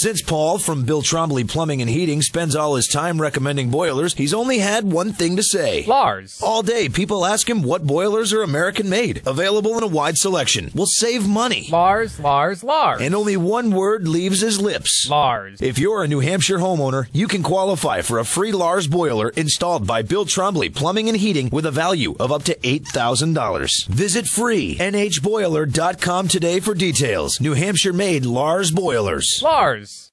Since Paul from Bill Trombley Plumbing and Heating spends all his time recommending boilers, he's only had one thing to say. Laars. All day, people ask him what boilers are American made, available in a wide selection, will save money. Laars, Laars, Laars. And only one word leaves his lips. Laars. If you're a New Hampshire homeowner, you can qualify for a free Laars boiler installed by Bill Trombley Plumbing and Heating with a value of up to $8,000. Visit freenhboiler.com today for details. New Hampshire made Laars boilers. Laars is